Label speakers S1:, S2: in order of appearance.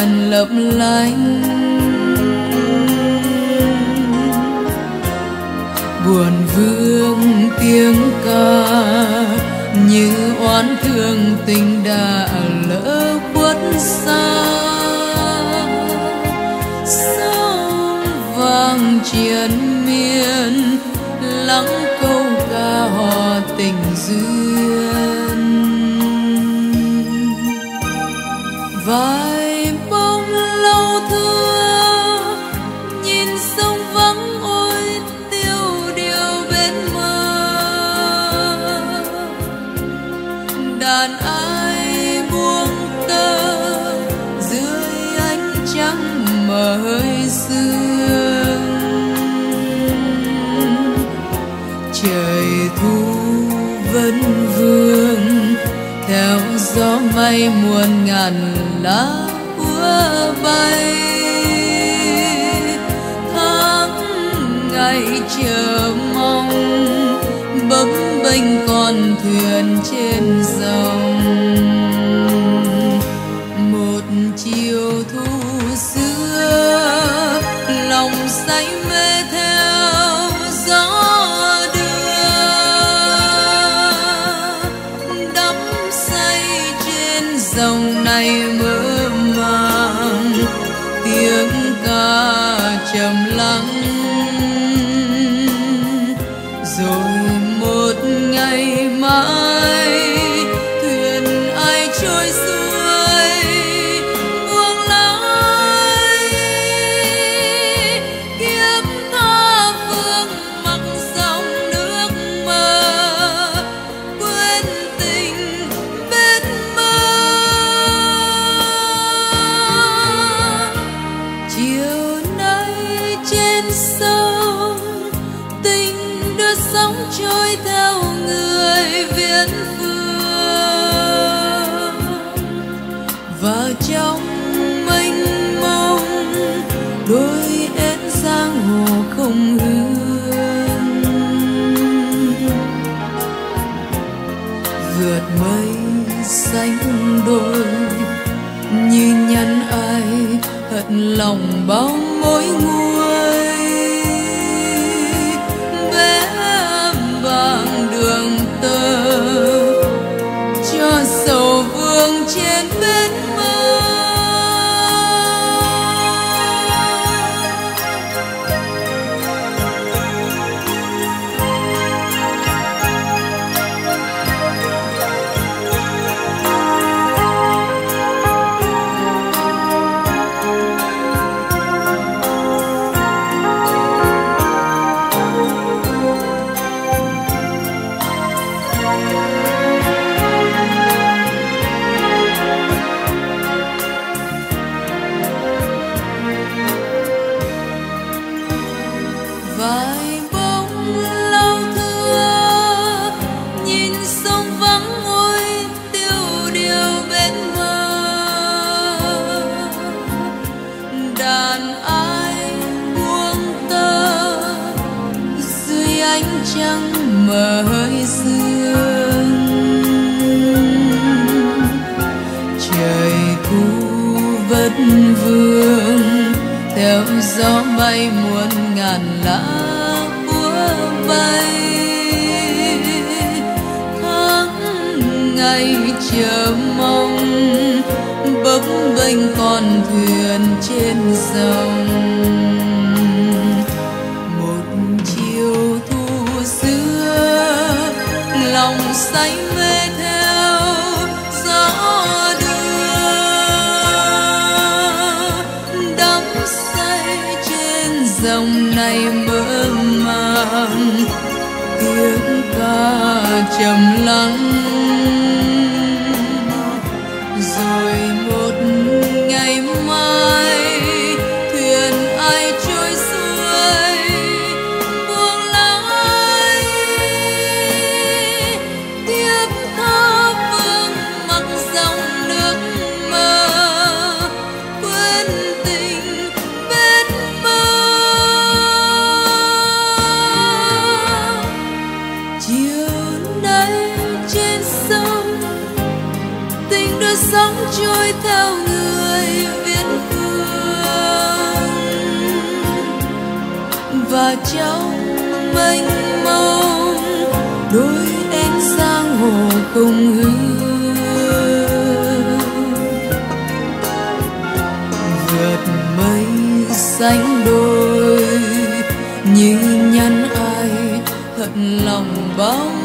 S1: sao lấp lập lánh. Buồn vương tiếng ca như oán thương tình đã lỡ khuất xa. Sao vang triền miên, lắng câu ca hò tình duyên. Vai mây muôn ngàn lá úa bay. Tháng ngày chờ mong, bấp bênh con thuyền trên dòng. Ai, thuyền ai trôi xuôi, buông lái kiếp tha phương mặc dòng nước mơ, quên tình bên mơ. Chiều nay trên sông, tình đưa sóng trôi theo đôi én giang hồ không hương. Vượt mây xanh đôi như nhăn ai hận lòng bao mối nguôi trăng hơi sương trời thu vất vương, theo gió bay muôn ngàn lá búa bay. Tháng ngày chờ mong, bấp bênh con thuyền trên dòng. Say mê theo gió đưa. Đắm say trên dòng này mơ màng, tiếng ca trầm lắng. Rồi một ngày mai theo người viễn phương. Và trong mênh mông, đôi em sang hồ không hương. Vượt mây xanh đôi như nhắn ai hận lòng bao